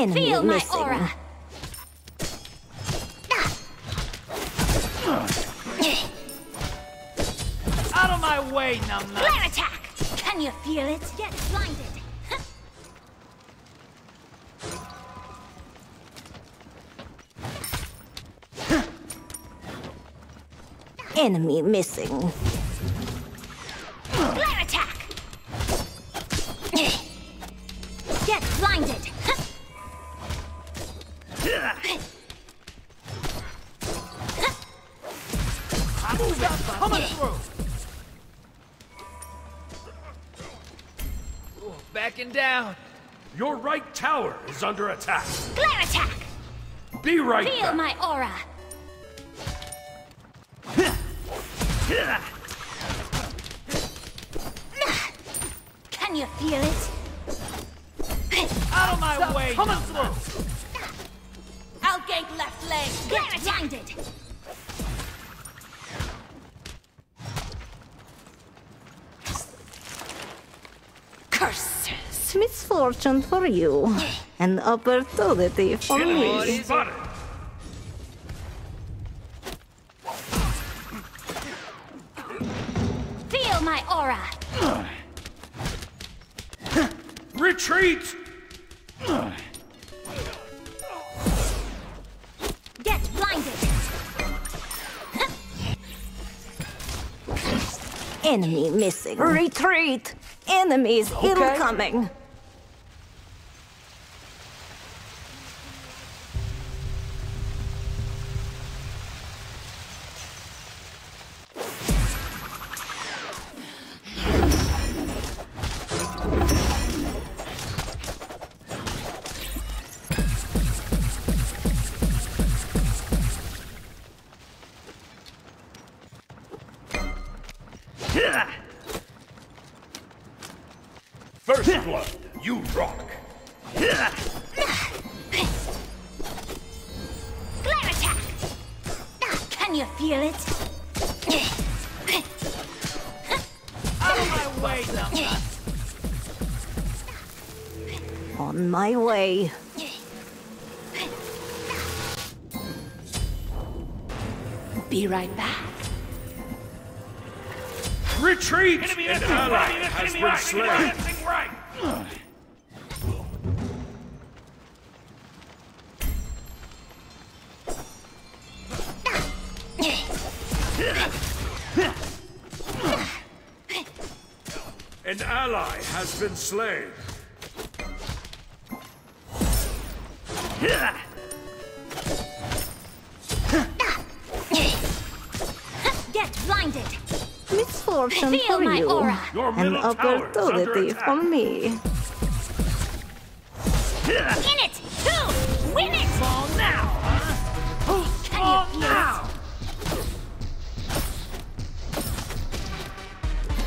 Enemy Feel my aura. Ah. Out of my way, numbnut! Flare attack! Can you feel it? Get blinded. Enemy missing. Your right tower is under attack. Flare attack! Be right Feel back. my aura. Can you feel it? Curses. Misfortune for you. An opportunity for me. Feel my aura. Retreat! Get blinded. Enemy missing. Retreat! Enemies incoming. Be right back. Retreat! Enemy An ally has been slain. enemy left, enemy right! An ally has been slain. Misfortune Feel for you. aura. An middle tower is under opportunity for me. In it. Two. Win it. Fall now, huh? Can Fall now! it?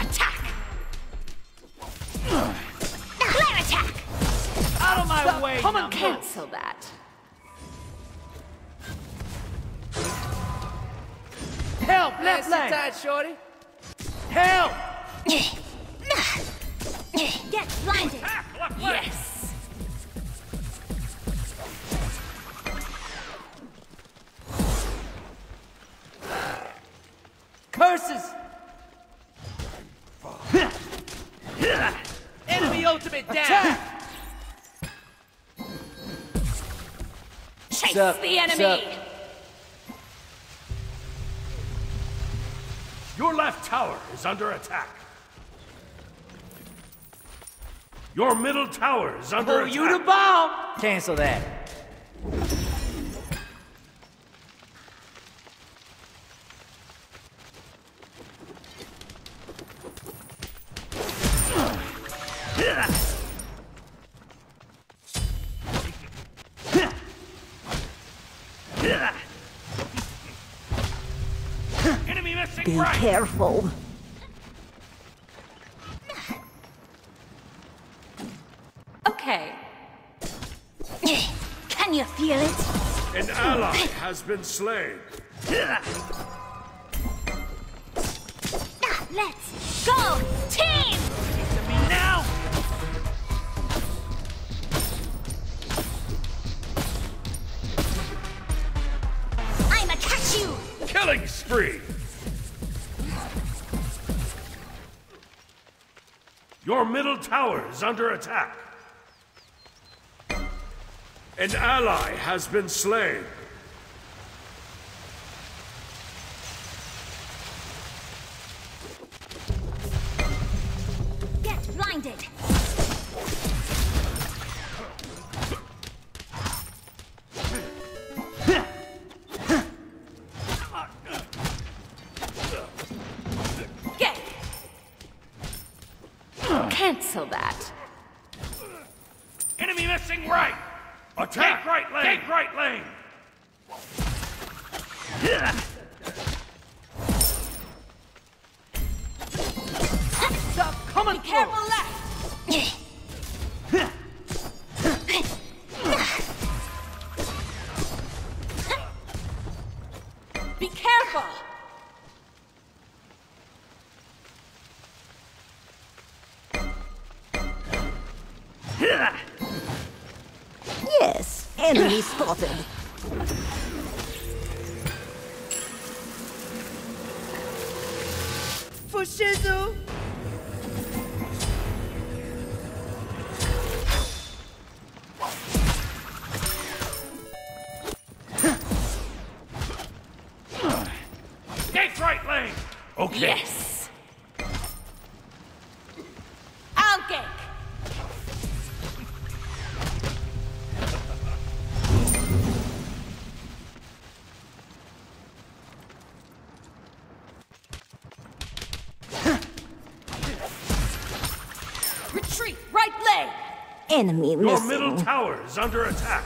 Attack. Flare attack. Out of my way, Come on, cancel that. Help, left leg! tight, shorty. Help! Get blinded. Yes! Curses! Enemy ultimate down! Chase Sup, the enemy. sup. Left tower is under attack. Your middle tower is under oh, Pull attack. you to bomb! Cancel that. Careful. Okay. Can you feel it? An ally has been slain. Ah, let's go, team! To me now! I'ma catch you! Killing spree! Your middle tower is under attack. An ally has been slain. Cancel that. Enemy missing right! Attack right lane! Take right lane! Stop coming Be careful left! For Enemy Your missing. middle tower is under attack.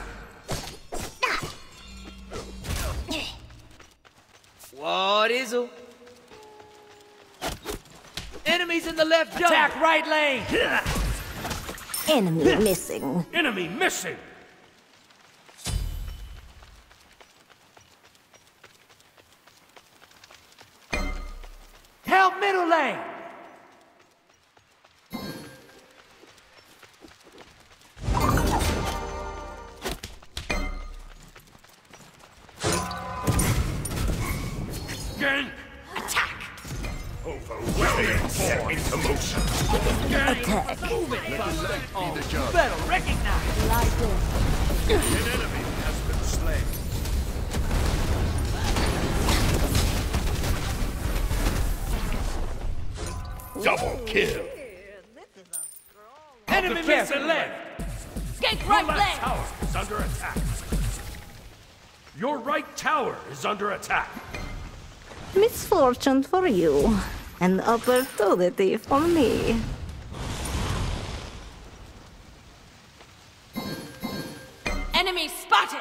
What is it? Enemies in the left jungle! Attack right lane! Enemy missing. Enemy missing! Double kill. Enemy missing left! Gank Your right left leg! tower is under attack. Your right tower is under attack. Misfortune for you. An opportunity for me. Enemy spotted!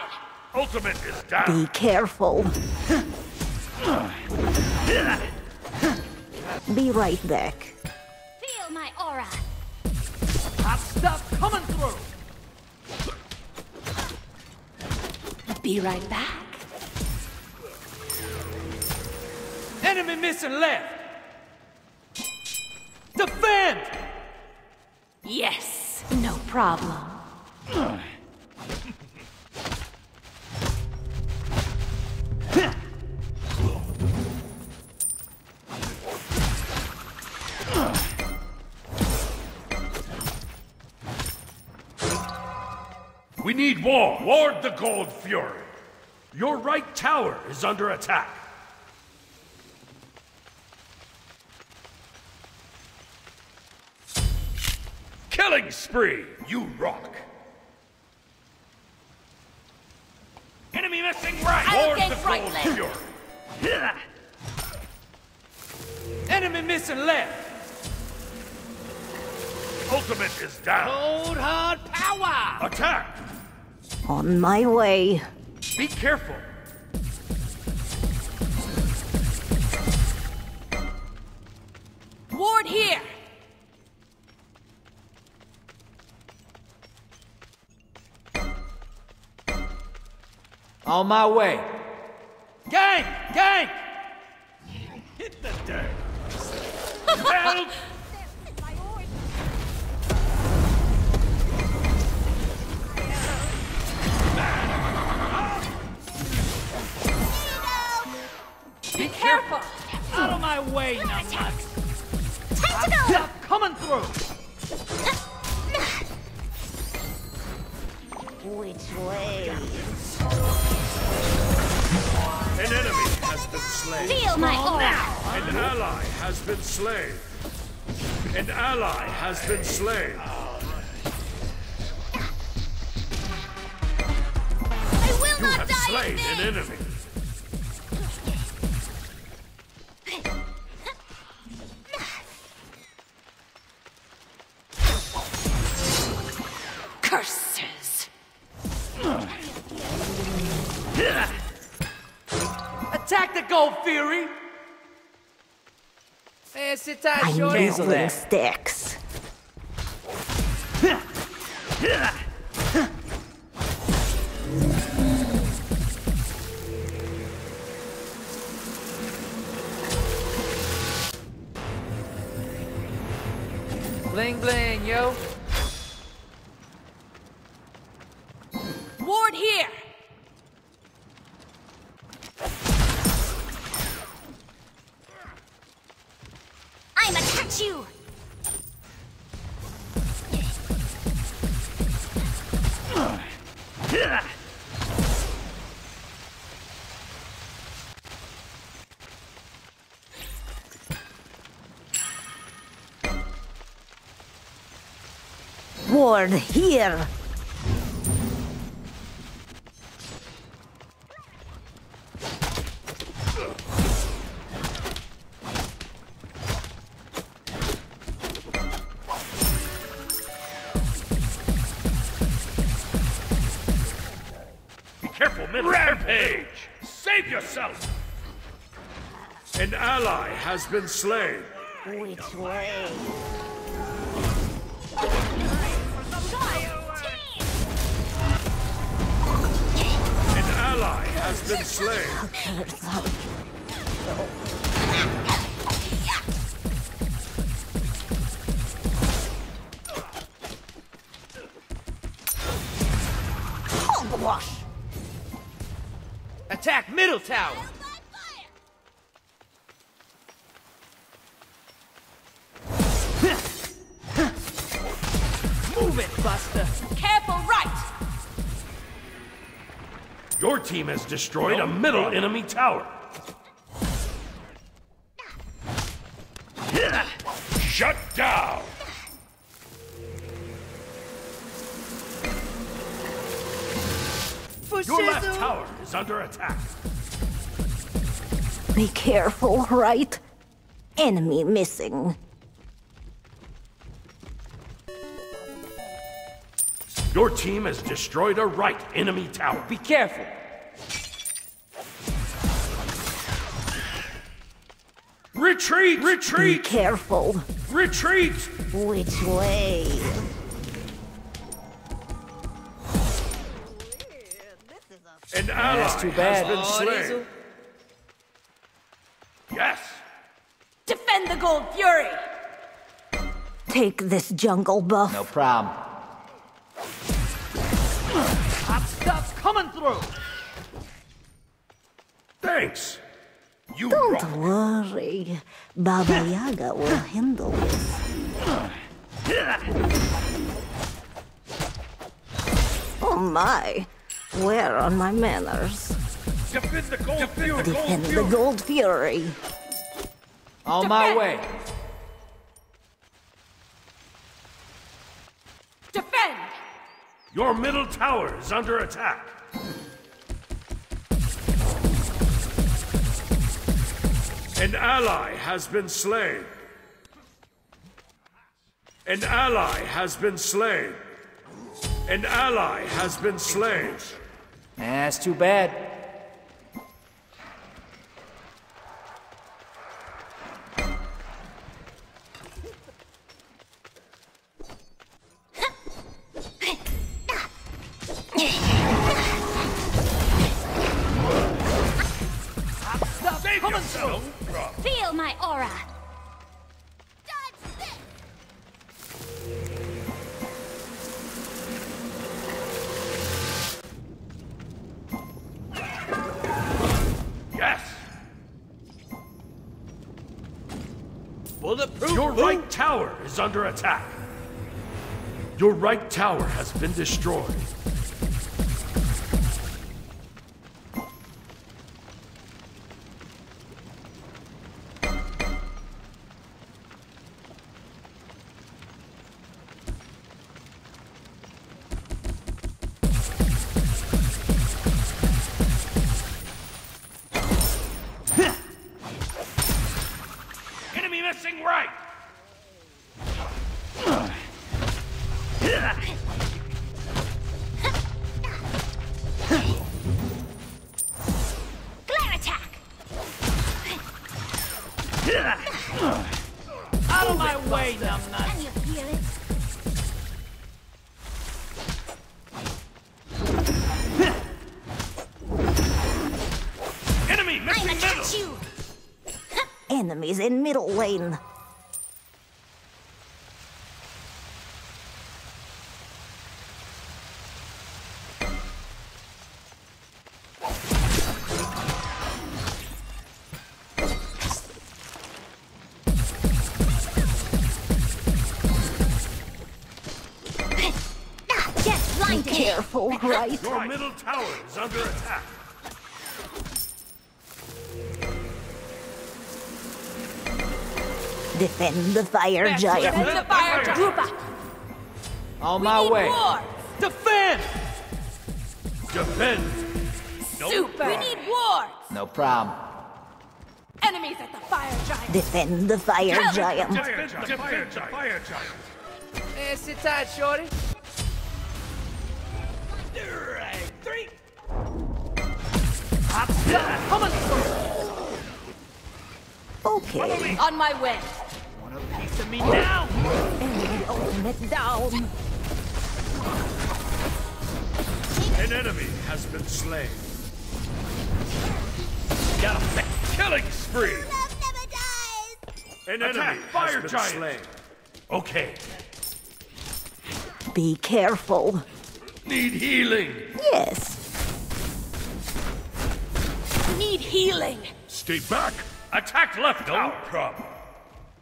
Ultimate is down. Be careful. Be right back. Feel my aura! Hot stuff coming through! Be right back. Enemy missing left! Defend! Yes, no problem. Need war. Ward the Gold Fury. Your right tower is under attack. Killing spree. You rock. Enemy missing right. I'll Ward the right Gold leg. Fury. Enemy missing left! Ultimate is down. Cold hard power! Attack. On my way. Be careful. Ward here! On my way. Gang! Gang! Hit the dirt. Help! Careful! Out of my way, numbnuts! Time to go! Stop coming through! Which way? An enemy has been slain. Feel my aura! An ally has been slain. An ally has been slain. I will You not have die slain an enemy. The Gold Fury! Hey, sit tight, I'm shorty. using sticks. Bling bling, yo. Ward here! Ward here. Be careful, middle. Rampage! Save yourself! An ally has been slain. Which way? Been slain. Attack middle tower! Team has destroyed a middle enemy tower. Shut down! For Your left tower is under attack. Be careful, right? Enemy missing. Your team has destroyed a right enemy tower. Be careful! Retreat! Retreat! Be Retreat! careful. Retreat! Which way? An ally That's too bad. has been Oh, slain. Yes! Defend the Gold Fury! Take this jungle buff. No problem. Hot stuff coming through! Thanks! You Don't rock. worry. Baba Yaga will handle this. Oh my. Where are my manners? Defend the gold fury! Defend the Gold Fury. On my way. Defend! Your middle tower is under attack. An ally has been slain. An ally has been slain. An ally has been slain. That's too bad. Is under attack. Your right tower has been destroyed. Enemies in middle lane. Get blinded! Careful, right? Your middle tower is under attack. Defend the fire That's giant. what- Send the fire to group up! On We my need way. war! Defend! Defend! Super! We need war! No problem. Enemies at the fire giant! Defend the fire Kill- giant. Defend the fire giant! Fire giant! Hey, sit tight, shorty. Alright, three. Hot. Come on. Okay. On my way! Want a piece of me now? Enemy ultimate down. An enemy has been slain. Got him. Killing spree! Love never dies! An enemy fire has been giant. slain. Okay. Be careful. Need healing. Yes. Need healing! Stay back. Attack left No problem.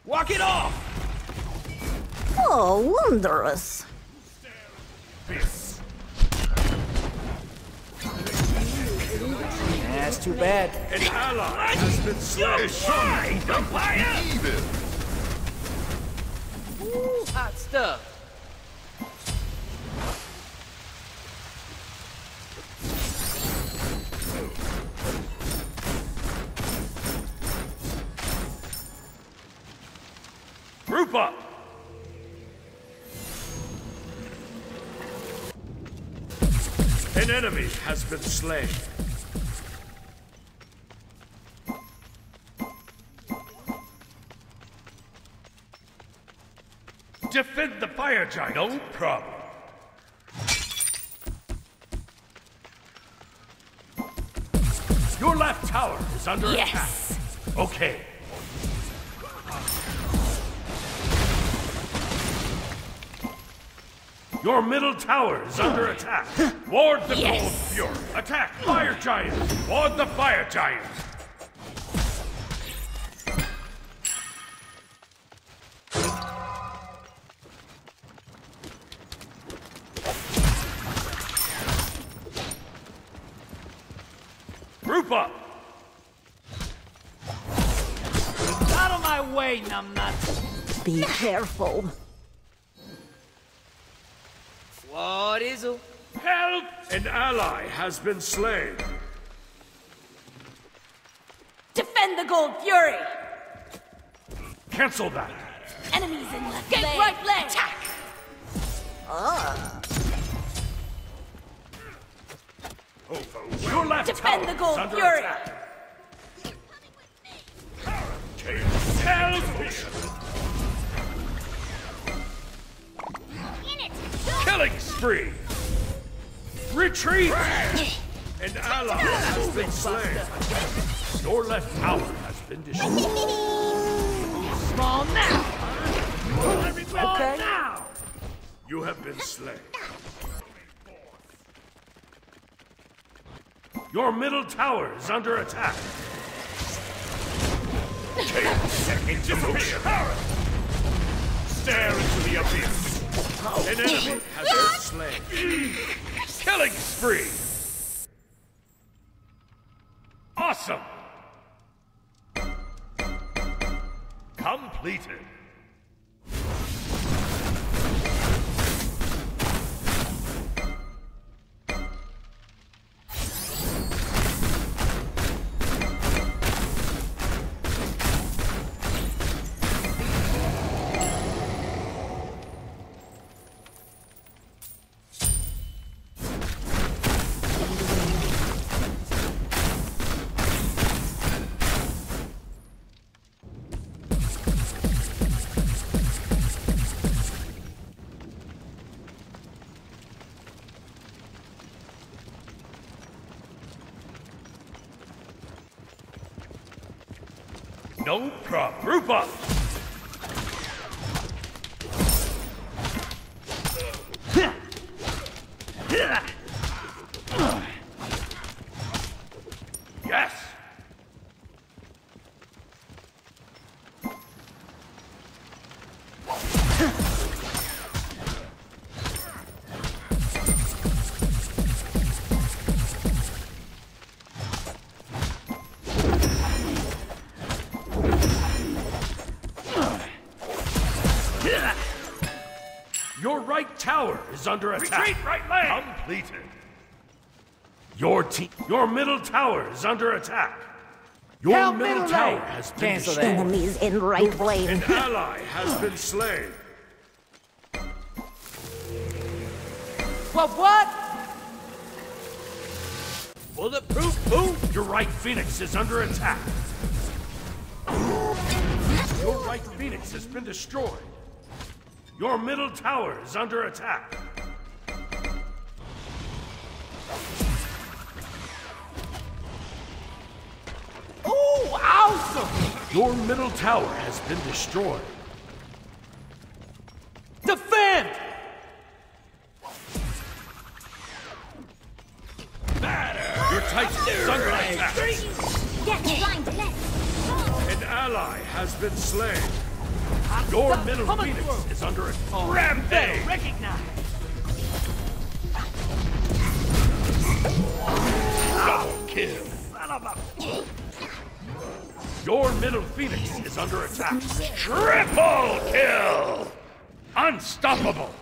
Walk it off. Oh, wondrous. This. That's too bad. An ally has been slain. Destroy the fire! Ooh, hot stuff. Group up. An enemy has been slain. Defend the fire giant. No problem. Your left tower is under Yes. attack. Okay. Your middle tower is under attack. Ward the Yes. Gold Fury. Attack Fire Giant. Ward the Fire Giant. Group up. Out of my way, numbnuts. Be careful. What is it? Help! An ally has been slain. Defend the Gold Fury! Cancel that. Enemies in left Get lane! right lane! Attack! Your left Defend the Gold is under Fury. attack. Help! Killing spree. Retreat. An ally has been slain. Your left tower has been destroyed. Small now. Okay. Now. You have been slain. Your middle tower is under attack. Take a second to power. Stare into the abyss. An enemy has been slain. Killing spree. Awesome. Completed. No problem. Is under attack. Retreat, right leg. Completed. Your team, your middle tower is under attack. Your Help middle middle tower has been Cancel destroyed. that. Enemies in right lane. An ally has been slain. What, what? Bulletproof boom. Your right phoenix is under attack. Your right phoenix has been destroyed. Your middle tower is under attack. Ooh, awesome. Your middle tower has been destroyed. Defend. Your titan is under attack. Get blind. An ally has been slain. Your middle phoenix through. is under attack. Better Rampage! recognize. Your middle phoenix is under attack. Triple kill! Unstoppable!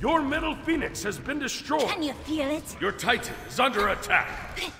Your middle phoenix has been destroyed. Can you feel it? Your titan is under attack.